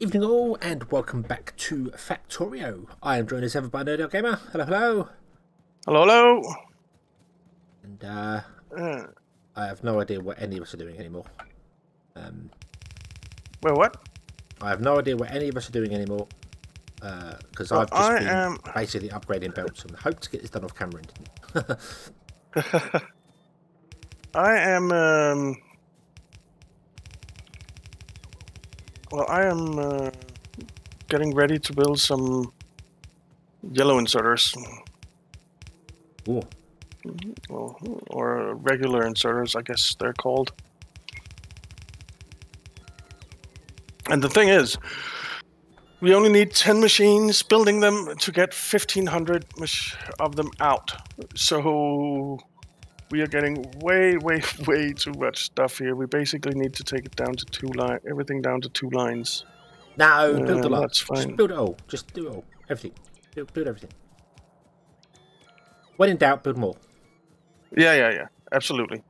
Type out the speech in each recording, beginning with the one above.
Evening all, and welcome back to Factorio. I am joined as ever by Nerd Gamer. Hello, hello. Hello, hello. And uh, Uh, I have no idea what any of us are doing anymore. Um, wait, what? I have no idea what any of us are doing anymore. Because Well, I've just I been am- basically upgrading belts and hope to get this done off camera. I am. Um, well, I am uh, getting ready to build some yellow inserters, Ooh, well, or regular inserters, I guess they're called. And the thing is, we only need 10 machines building them to get 1500 mach- of them out. So we are getting way, way, way too much stuff here. We basically need to take it down to two line, everything down to two lines. no, build a Uh, lot. that's Just fine. build it all. Just do it all. Everything. Build, build everything. When in doubt, build more. Yeah, yeah, yeah, absolutely.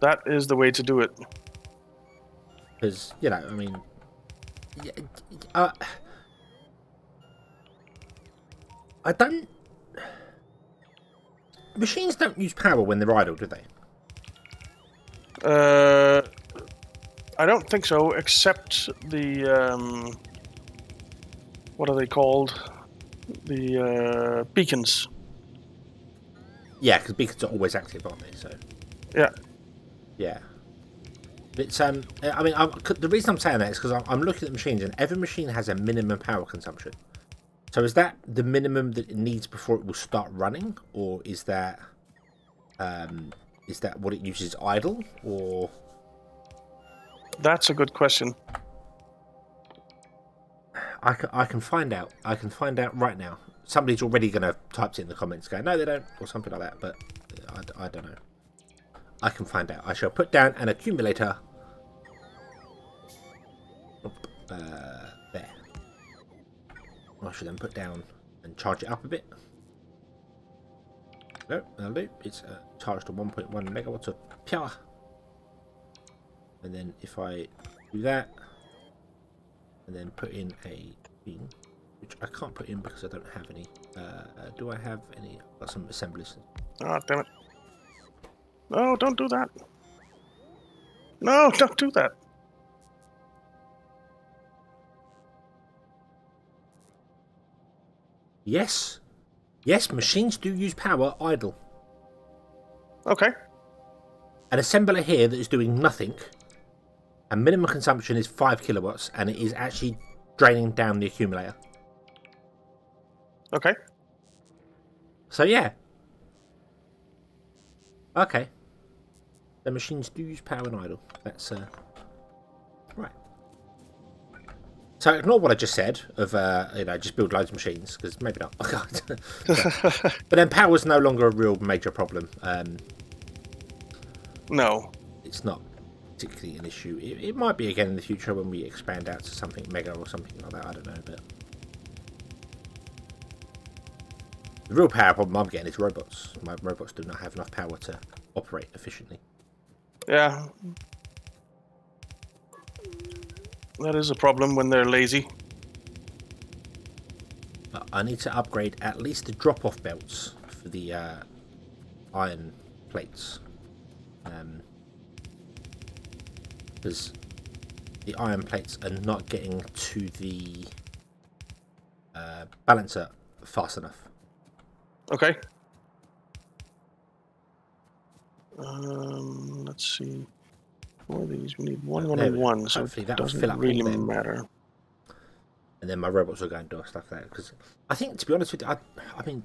That is the way to do it. Because, you know, I mean. yeah, Uh, I don't. Machines don't use power when they're idle, do they? Uh, I don't think so, except the um, what are they called? The uh, beacons. Yeah, because beacons are always active, aren't they? So Yeah. yeah. It's um. I mean, I'm, the reason I'm saying that is because I'm, I'm looking at machines, and every machine has a minimum power consumption. So is that the minimum that it needs before it will start running, or is that um, is that what it uses idle, or That's a good question. I can, I can find out. I can find out right now. Somebody's already going to type it in the comments, going, no, they don't, or something like that, but I, I don't know. I can find out. I shall put down an accumulator. Uh. I should then put down and charge it up a bit. No, that'll. It's uh, charged to 1.1 megawatts of power. And then if I do that, and then put in a pin, which I can't put in because I don't have any. Uh, uh, do I have any? I've got some assemblies. Ah, damn it! No, don't do that. No, don't do that. Yes, yes, machines do use power idle. Okay. An assembler here that is doing nothing, and minimum consumption is five kilowatts, and it is actually draining down the accumulator. Okay. So yeah. Okay. The machines do use power and idle. That's uh right. So ignore what I just said of uh you know just build loads of machines because maybe not. but, but then power's no longer a real major problem. Um, No. it's not particularly an issue. It, it might be again in the future when we expand out to something mega or something like that. I don't know, but the real power problem I'm getting is robots. My robots do not have enough power to operate efficiently. Yeah. That is a problem when they're lazy. But I need to upgrade at least the drop-off belts for the uh, iron plates, because the iron plates are not getting to the uh, balancer fast enough. Okay. Um, let's see. Four of these. We need one, one, There and one, so Hopefully that'll doesn't fill up all really them. matter. and then my robots will go and do stuff like that. Because I think, to be honest with you, I, I mean,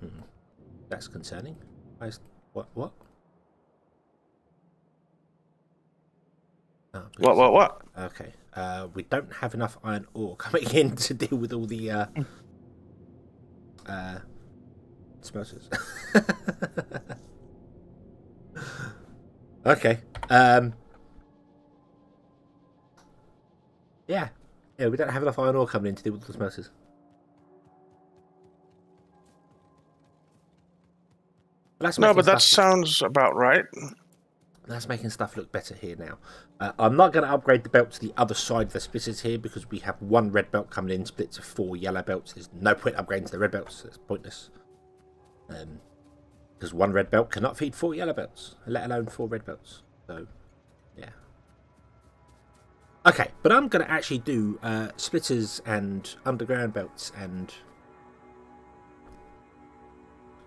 hmm, that's concerning. Why is- What? What? Oh, What, what, what? Okay. Uh, we don't have enough iron ore coming in to deal with all the uh, uh, smelters. okay. Um, yeah. Yeah, we don't have enough iron ore coming in to deal with the smelters. But No, but that sounds about right. that's making stuff look better here now. Uh, I'm not going to upgrade the belt to the other side of the splitters here because we have one red belt coming in, split to four yellow belts. There's no point upgrading to the red belts. It's pointless. Um, because one red belt cannot feed four yellow belts, let alone four red belts. So, yeah. Okay, but I'm going to actually do uh, splitters and underground belts and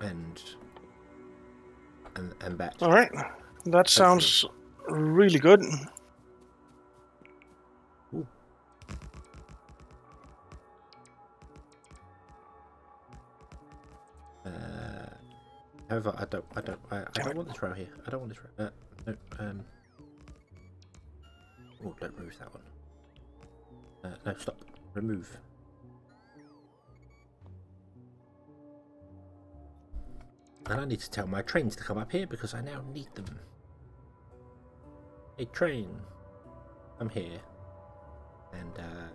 and and and back. All right, that sounds really good. However, I don't, I don't, I, I don't want this row here. I don't want this row. Uh, no, um. Oh, don't remove that one. Uh, no, stop. Remove. And I need to tell my trains to come up here because I now need them. Hey, train. I'm here. And, uh,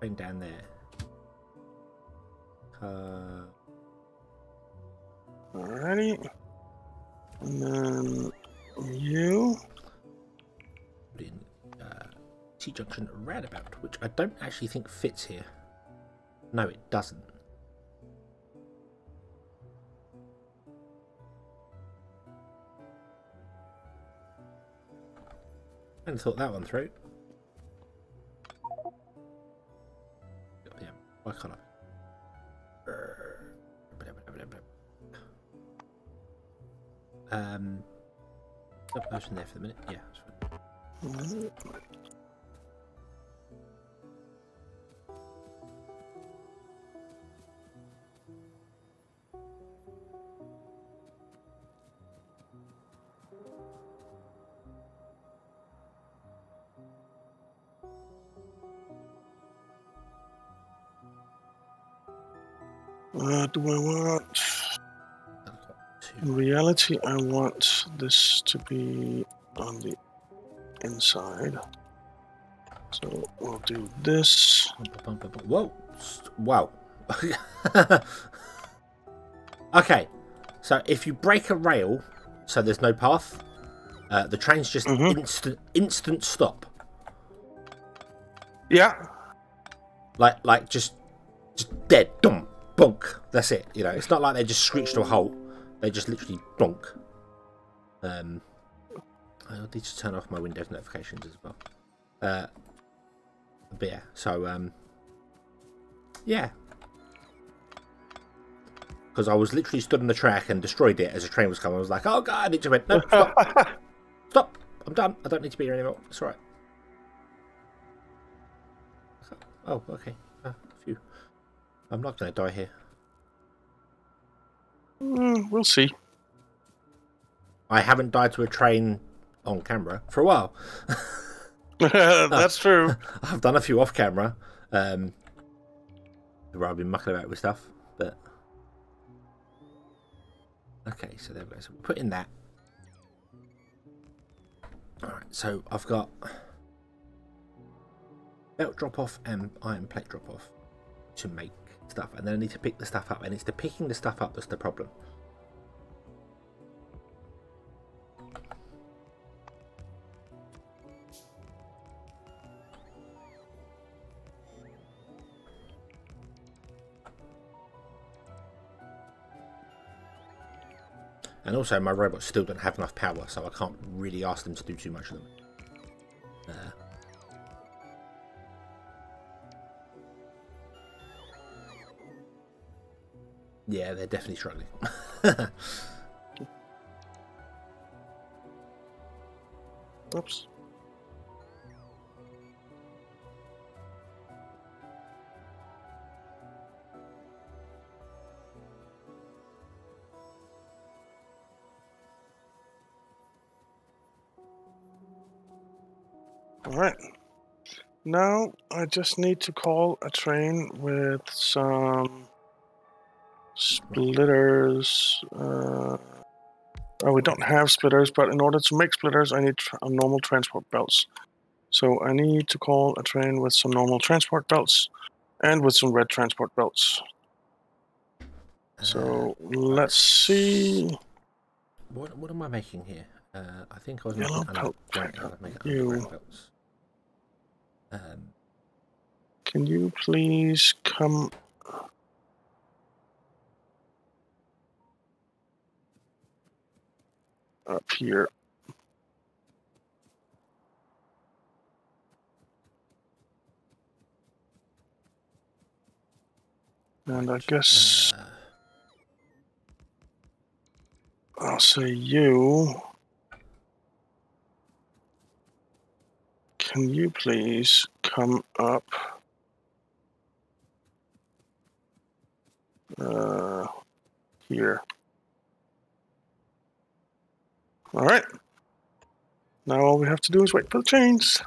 train down there. Uh, Alrighty. And then you. in uh, T junction roundabout, which I don't actually think fits here. No, it doesn't. I hadn't thought that one through. Yeah, why can't I? Um, stop motion there for the minute. Yeah, that's fine. I Reality, I want this to be on the inside. So we'll do this. Whoa! Wow. okay, so if you break a rail, so there's no path, uh, the train's just Mhm. instant instant stop. Yeah. Like like just just dead. Dum bonk. That's it. You know, it's not like they just screech to a halt. They just literally bonk. Um, I need to turn off my Windows notifications as well. Uh, but yeah, so um, yeah, because I was literally stood on the track and destroyed it as a train was coming. I was like, oh god, it just went no, stop, stop. I'm done. I don't need to be here anymore. It's all right. Oh, okay. Uh, phew. I'm not going to die here. Mm, we'll see. I haven't died to a train on camera for a while. That's true. I've done a few off camera, um, where I've been mucking about with stuff, but okay. So there we go. So we put in that. All right. So I've got belt drop off and iron plate drop off to make stuff, and then I need to pick the stuff up, and it's the picking the stuff up that's the problem. And also, my robots still don't have enough power, so I can't really ask them to do too much of them. Yeah, they're definitely struggling. Oops. All right. Now I just need to call a train with some splitters. Uh, oh, we don't have splitters, but in order to make splitters, I need tr- uh, normal transport belts. So I need to call a train with some normal transport belts and with some red transport belts. So let's see. what what am I making here? Uh, I think I was Yellow making belt, underground, check make it you. belts. Um, Can you please come? Up here. And I guess I'll say you. Can you please come up? Uh, here. All right. Now all we have to do is wait for the chains.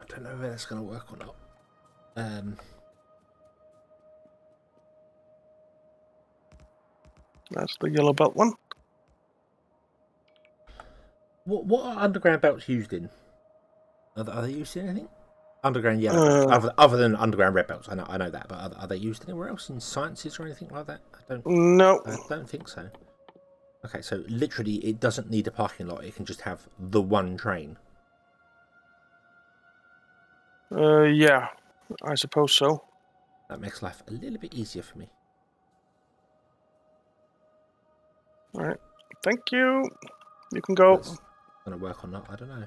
I don't know whether that's going to work or not. Um, That's the yellow belt one. what what are underground belts used in? Are they, are they used in anything? Underground yellow, Uh, other, other than underground red belts. I know I know that, but are, are they used anywhere else in sciences or anything like that? I don't. No. I don't think so. Okay, so literally, it doesn't need a parking lot. It can just have the one train. Uh, yeah, I suppose so. That makes life a little bit easier for me. All right. Thank you. You can go. That's going to work or not, I don't know.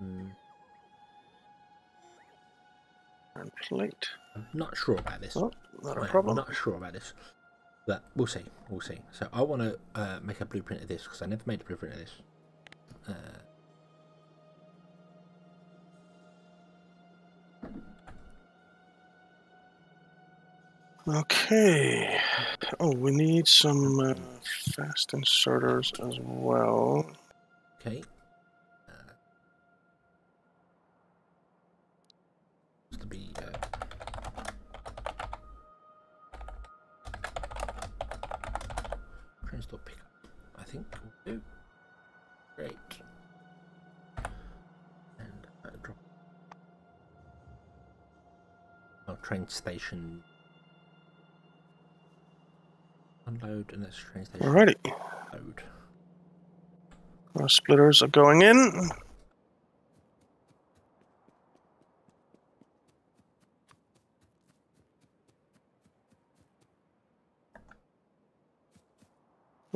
Hmm, And plate. I'm not sure about this. Oh, not a I'm problem. not sure about this, but we'll see. We'll see. So I want to uh, make a blueprint of this because I never made a blueprint of this. Uh, Okay. Oh, we need some uh, fast inserters as well. okay. Uh, to be. Uh, train stop pickup. I think will do. Great. And uh, drop. Oh, train station. Unload and that's train station. Alrighty. Load. Our splitters are going in.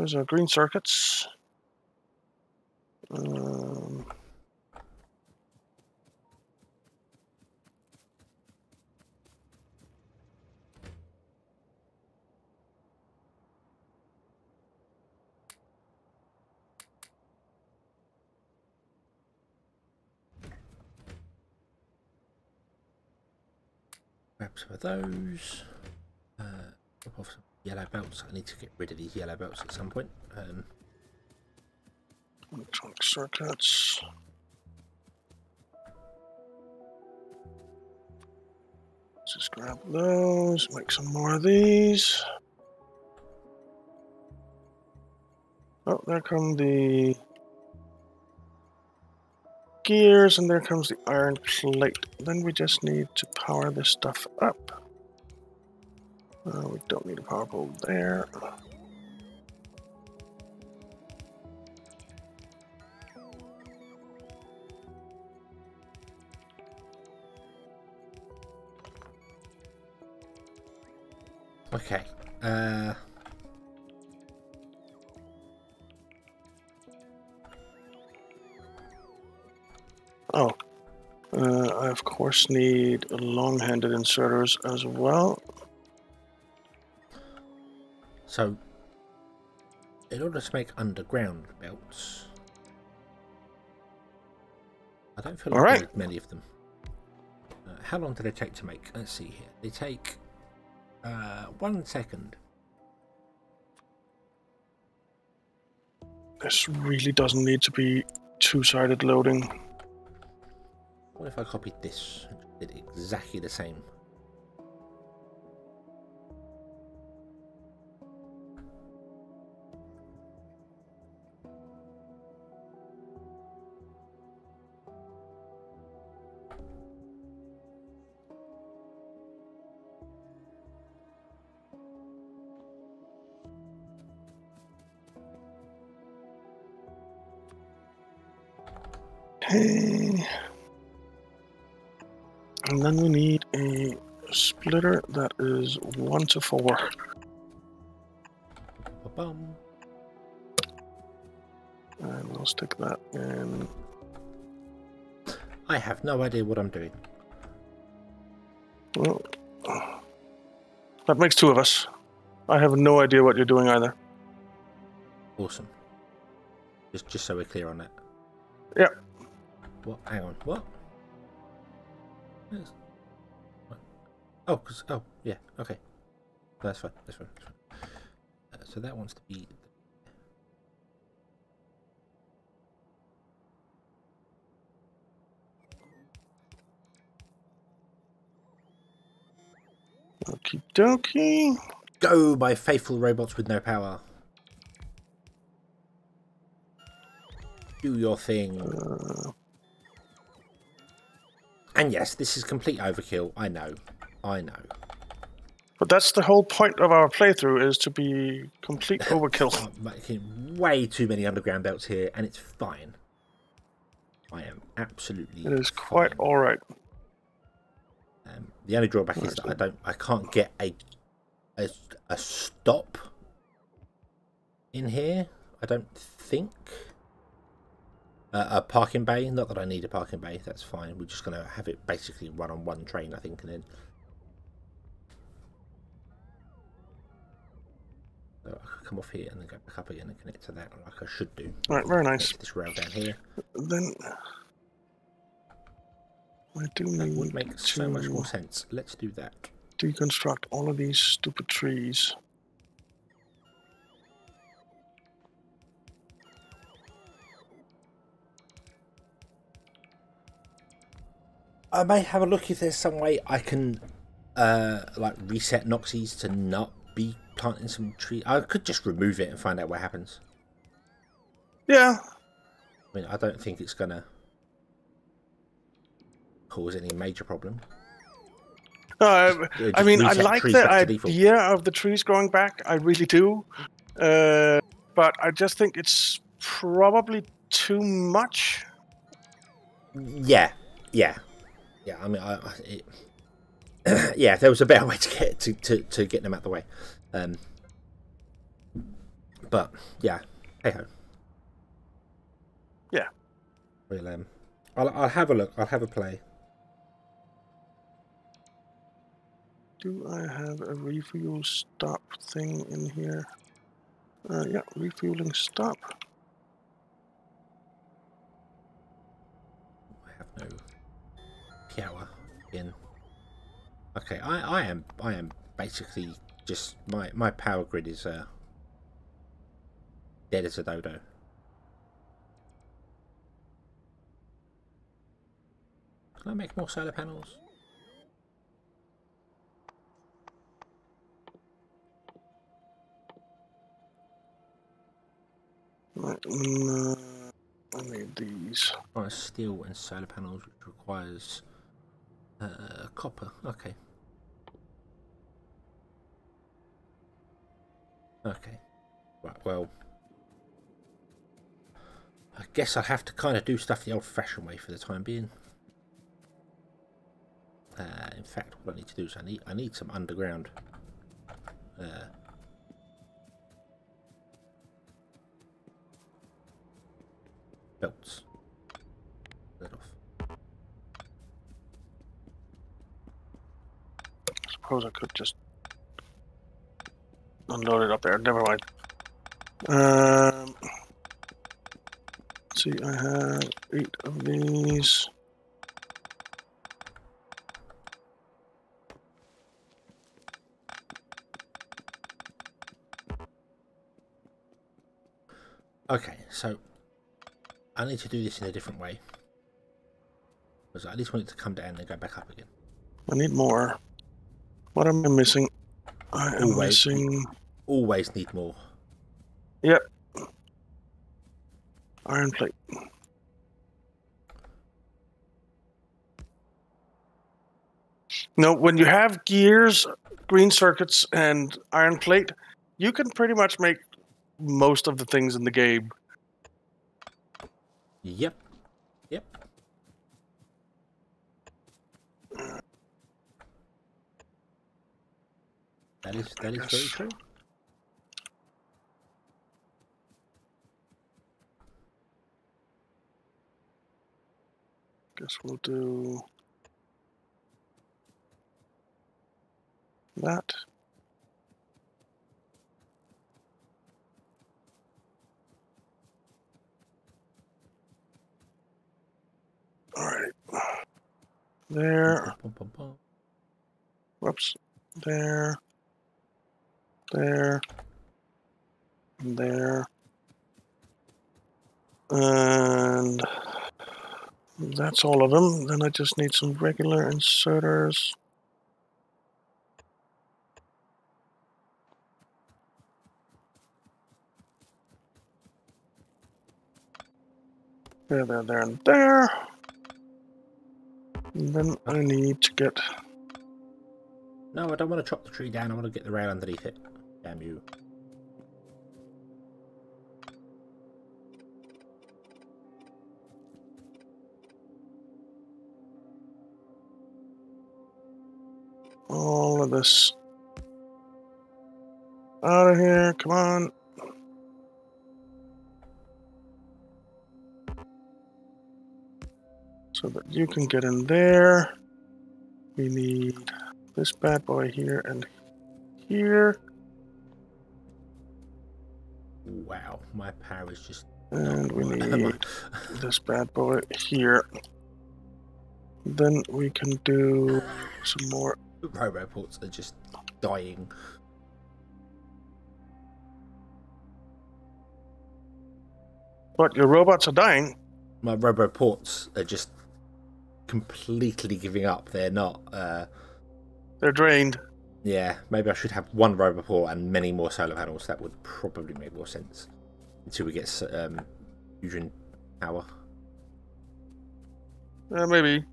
There's our green circuits. Um, Grab some of those. Uh, drop off some yellow belts. I need to get rid of these yellow belts at some point. Um, electronic circuits. Just grab those, make some more of these. Oh, there come the gears, and there comes the iron plate. Then we just need to power this stuff up. Uh, we don't need a power pole there. okay. Uh, Oh, uh, I of course need long-handed inserters as well. So, in order to make underground belts, I don't feel like All I right. need many of them. Uh, how long do they take to make? Let's see here. They take uh, one second. This really doesn't need to be two-sided loading. What if I copied this and did exactly the same? Okay. And then we need a splitter that is one to four. Ba-bum. And we'll stick that in. I have no idea what I'm doing. Well, that makes two of us. I have no idea what you're doing either. Awesome. Just just so we're clear on that. Yeah. What? Hang on. What? Yes. What? Oh, cause oh yeah. Okay. That's fine. That's fine. That's fine. Uh, so that wants to be. Okie dokie. Go, my faithful robots with no power. Do your thing. Uh, And yes, this is complete overkill. I know. I know. but that's the whole point of our playthrough is to be complete overkill. I'm making way too many underground belts here, and it's fine. I am absolutely. It is quite fine. all right. Um, the only drawback is that I don't, I can't get a, a a stop in here. I don't think uh, a parking bay. Not that I need a parking bay. That's fine. We're just gonna have it basically run on one train, I think, and then. So I could come off here and then go back up again and connect to that, like I should do. All right, very nice. to This rail down here Then I do that would make so much more sense. Let's do that. deconstruct all of these stupid trees. I may have a look if there's some way I can uh like reset Noxys to not be planting some tree. I could just remove it and find out what happens. Yeah, I mean, I don't think it's gonna cause any major problem. uh, Yeah, I just mean, I like the idea of the trees growing back. I really do. Uh, but I just think it's probably too much. Yeah, yeah, yeah. I mean, I, I- it, yeah. There was a better way to get to, to, to get them out the way. Um, but yeah, hey ho. Yeah. We'll um, I'll I'll have a look. I'll have a play. Do I have a refuel stop thing in here? Uh, yeah, refueling stop. I have no power in. Okay, I, I am I am basically just my my power grid is uh dead as a dodo. Can I make more solar panels? Right, mm, uh, I need these. Requires steel and solar panels, which requires uh, copper. Okay. Okay. Right. Well, I guess I have to kind of do stuff the old-fashioned way for the time being. Uh, in fact, what I need to do is I need I need some underground. Uh, belts. Suppose I could just unload it up there. Never mind. Um, see, I have eight of these. Okay, so I need to do this in a different way. Because I at least want it to come down and go back up again. I need more. What am I missing? I am Always. missing Always need more. Yep. Iron plate. No, when you have gears, green circuits, and iron plate, you can pretty much make most of the things in the game. Yep. Yep. That is that is very true. Guess we'll do that. All right. There. Whoops. There. There. and There. And that's all of them. Then I just need some regular inserters. There, there, there, and there. And then I need to get No, I don't want to chop the tree down. I want to get the rail underneath it. Damn you. all of this out of here. Come on. So that you can get in there. We need this bad boy here and here. Wow, my power is just. And we need this bad boy here. Then we can do some more. Roboports are just dying. But your robots are dying. My roboports are just completely giving up. They're not. Uh, They're drained. Yeah, maybe I should have one roboport and many more solar panels. That would probably make more sense until we get um, fusion power. Uh, maybe.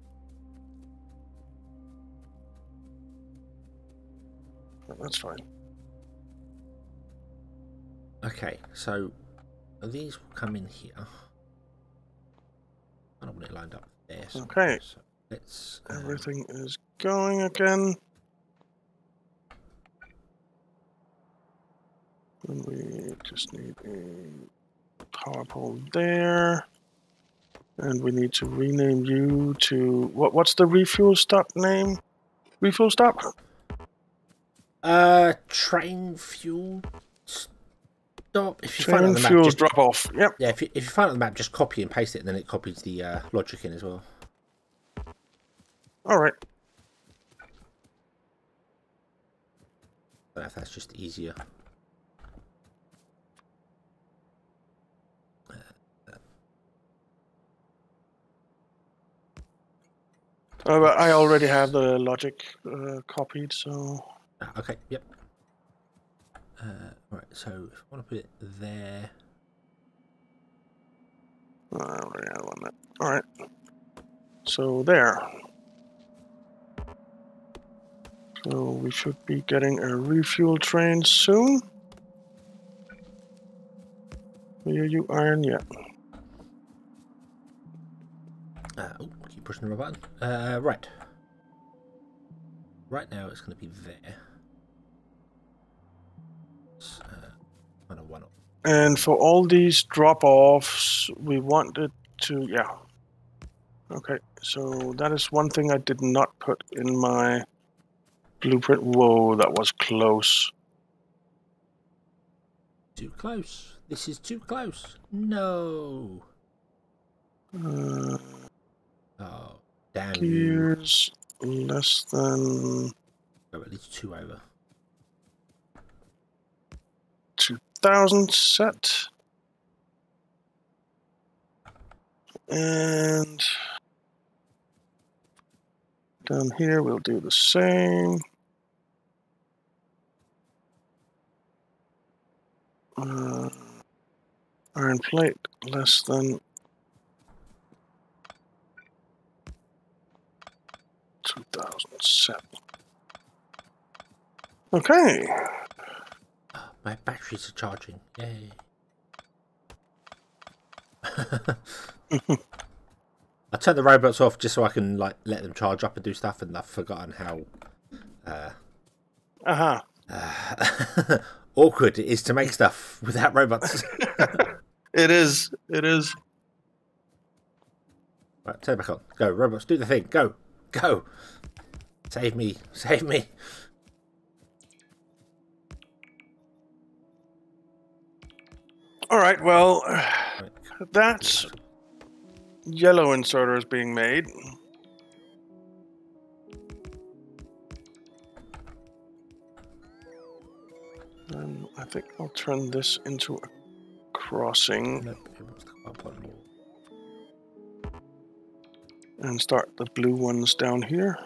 That's fine. Okay, so these will come in here. I don't want it lined up there. So Okay. So let's. um, Everything is going again. And we just need a power pole there. And we need to rename you to what what's the refuel stop name? Refuel stop? Uh, train fuel stop. If you find it Train on the map, just, drop off. Yep. yeah. If you, if you find it on the map, just copy and paste it, and then it copies the uh, logic in as well. Alright. I don't know if that's just easier. Uh, I already have the logic uh, copied, so Ah, okay. Yep. Uh, right. So if I want to put it there, I already have one there. Alright. So there. So we should be getting a refuel train soon. Are you iron? Yeah. Uh, oh, keep pushing the button. Uh, right. Right now it's going to be there. It's, uh, one up. And for all these drop offs, we wanted to. Yeah. Okay, so that is one thing I did not put in my blueprint. Whoa, that was close. Too close. This is too close. No. Uh, Oh, damn you. less than Oh, at least two over. 2000 set. And Down here, we'll do the same. Uh, iron plate, less than 2007. Okay. My batteries are charging. Yay. I turned the robots off just so I can like let them charge up and do stuff, and I've forgotten how Uh-huh. uh, awkward it is to make stuff without robots. It is. It is. right, turn it back on. Go, robots, do the thing. Go, go. Save me, save me. All right, well, that's yellow is being made. And I think I'll turn this into a crossing Nope, and start the blue ones down here.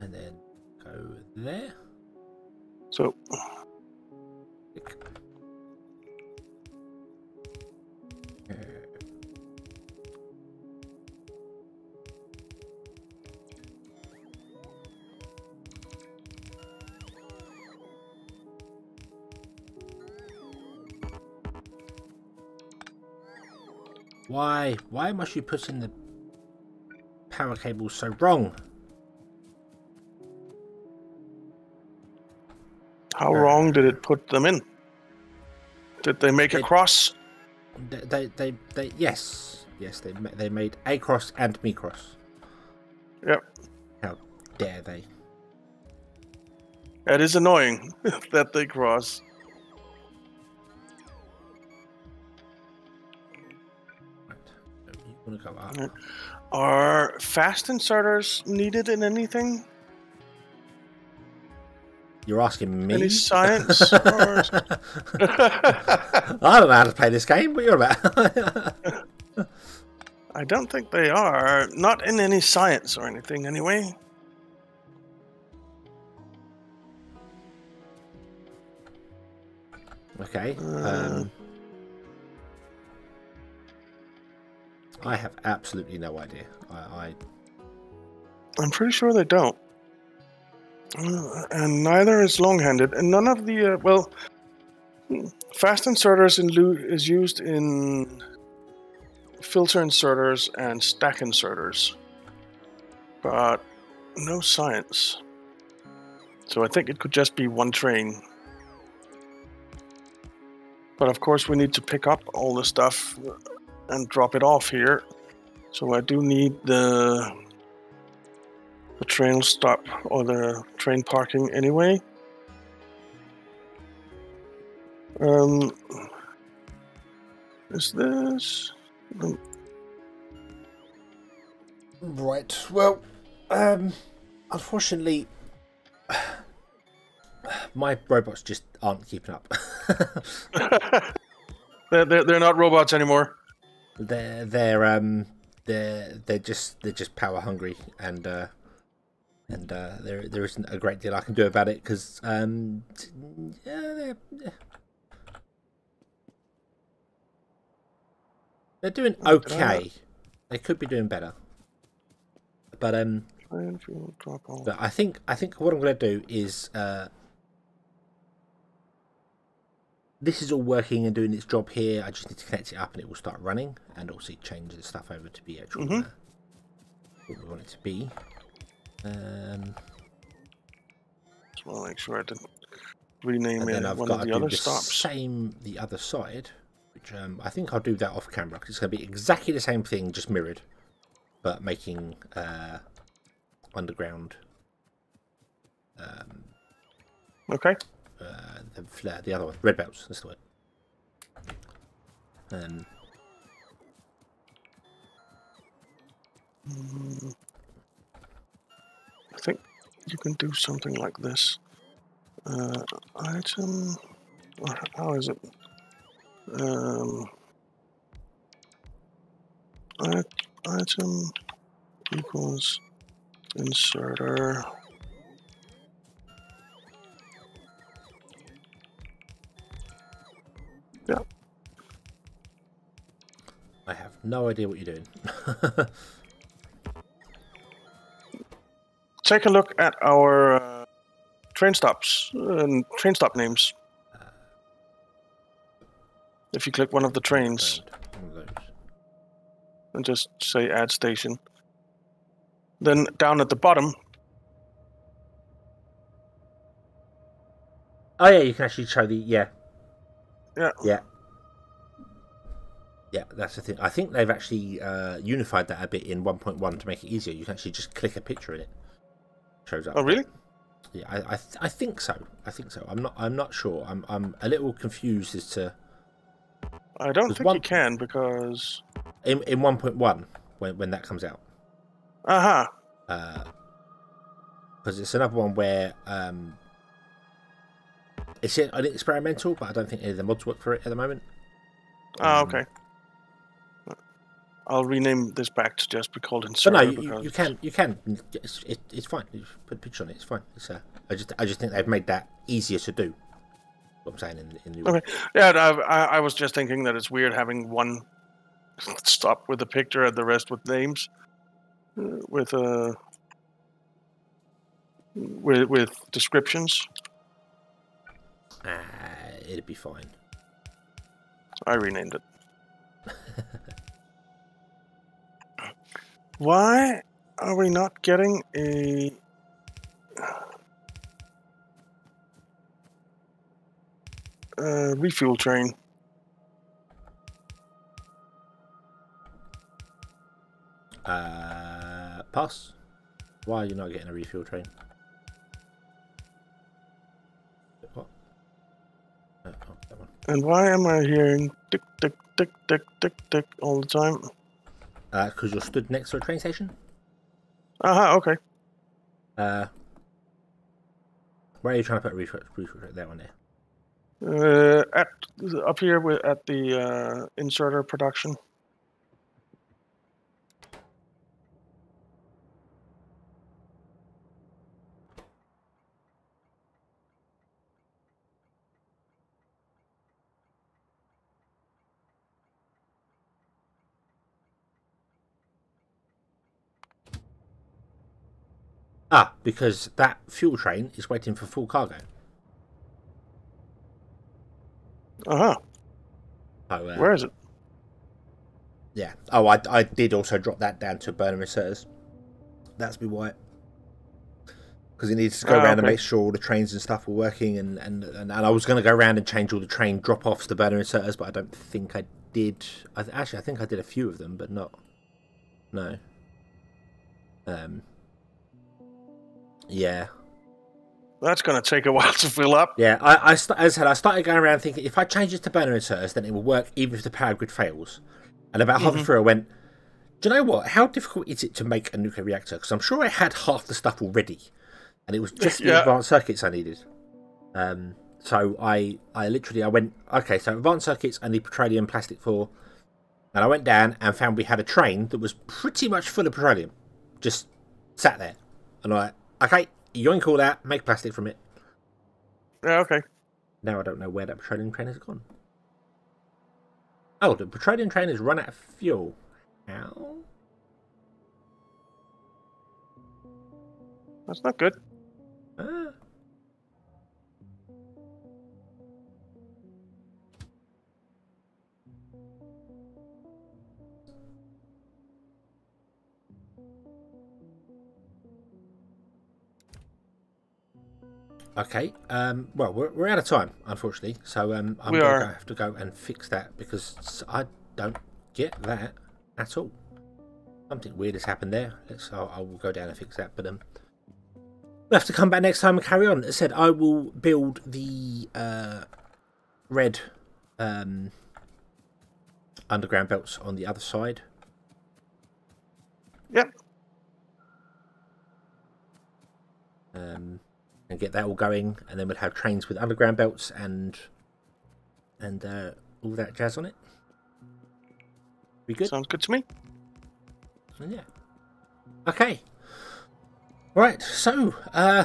And then go there. So, Why? Why must you put in the power cables so wrong? how wrong did it put them in? Did they make a cross? They, they, they, they yes, yes, they they made A cross and me cross. Yep. How dare they? That is annoying that they cross. Right. Are fast inserters needed in anything? You're asking me? Any science? or... I don't know how to play this game. What you're about? I don't think they are. Not in any science or anything, anyway. okay. Uh. Um, I have absolutely no idea. I, I I'm pretty sure they don't. Uh, and neither is long-handed, and none of the uh, well, hmm, fast inserters in lu- is used in filter inserters and stack inserters, but no science. So I think it could just be one train. But of course, we need to pick up all the stuff and drop it off here. So I do need the the train stop or the train parking anyway. Um, is this? um, Right. Well, um, unfortunately, my robots just aren't keeping up. they're, they're, they're not robots anymore. They're they're um they're they're just they're just power hungry and uh and uh there there isn't a great deal I can do about it because um yeah they're, yeah. they're doing okay. They could be doing better, but um Train fuel drop off. But I think I think what I'm going to do is uh, this is all working and doing its job here. I just need to connect it up and it will start running, and also change the stuff over to be actual Mhm. uh, what we want it to be. Um, Just want to make sure I didn't rename and it one got of the other the stops. same the other side, which um, I think I'll do that off camera 'cause it's going to be exactly the same thing, just mirrored, but making uh, underground. Um, Okay. Uh, the flare, the other one, red belts. That's the word. Um, Mm. I think you can do something like this. Uh, item. How is it? Um, item. equals inserter. I have no idea what you're doing. take a look at our uh, train stops and train stop names. If you click one of the trains of and just say add station, then down at the bottom, Oh yeah, you can actually show the yeah. Yeah. Yeah. Yeah, that's the thing. I think they've actually uh, unified that a bit in 1.1 to make it easier. You can actually just click a picture in it. Shows up. oh really? Yeah, I I, th- I think so. I think so. I'm not I'm not sure. I'm I'm a little confused as to I don't think one- you can because. in in 1.1 when when that comes out. Aha. because it's another one where um, it's an an experimental, but I don't think any of the mods work for it at the moment. Um, okay. I'll rename this back to just be called But no, you, you, can you can it's, it, it's fine. You put a picture on it. It's fine. It's uh, I just I just think they've made that easier to do. What I'm saying in in the Okay. Yeah, I, I was just thinking that it's weird having one stop with a picture and the rest with names, uh, with uh, with with descriptions. uh, it'd be fine. I renamed it. Why are we not getting a uh, refuel train? Uh, pass. Why are you not getting a refuel train? What? Oh, oh, one. And why am I hearing tick tick tick tick tick tick all the time? Because Uh, you're stood next to a train station. Aha, okay. Uh, where are you trying to put refuel train? That one there. Uh, at up here with at the uh, inserter production. Ah, because that fuel train is waiting for full cargo. Aha, So, uh, where is it? Yeah. Oh, I, I did also drop that down to burner inserters. That's me why. Because it needs to go Ah, around and make sure all the trains and stuff were working, and and, and, and I was going to go around and change all the train drop offs to burner inserters, but I don't think I did. I th- actually I think I did a few of them, but not. No. Um. Yeah. That's going to take a while to fill up. Yeah, I, I st- as I said, I started going around thinking if I change this to burner inserters, then it will work even if the power grid fails. And about halfway through, I went, "Do you know what? How difficult is it to make a nuclear reactor? Because I'm sure I had half the stuff already, and it was just the advanced circuits I needed." Um, so I, I literally, I went, okay, so advanced circuits and the petroleum plastic for, and I went down and found we had a train that was pretty much full of petroleum, just sat there, and like, okay, yoink all that, make plastic from it. Yeah, okay. Now I don't know where that petroleum train has gone. Oh, the petroleum train has run out of fuel. How? That's not good. Ah. Okay. Um, well, we're, we're out of time, unfortunately. So um, I'm going to have to go and fix that because I don't get that at all. Something weird has happened there. Let's. I, I will go down and fix that. But um, we'll have to come back next time and carry on. As I said, I will build the uh, red um, underground belts on the other side. Yep. um, and get that all going, and then we'd have trains with underground belts and and uh, all that jazz on it. Be good. Sounds good to me. And yeah. Okay. Right, so, uh,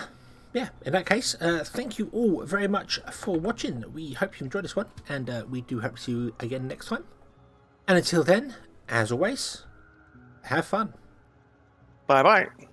yeah, in that case, uh, thank you all very much for watching. We hope you enjoyed this one, and uh, we do hope to see you again next time. And until then, as always, have fun. Bye bye.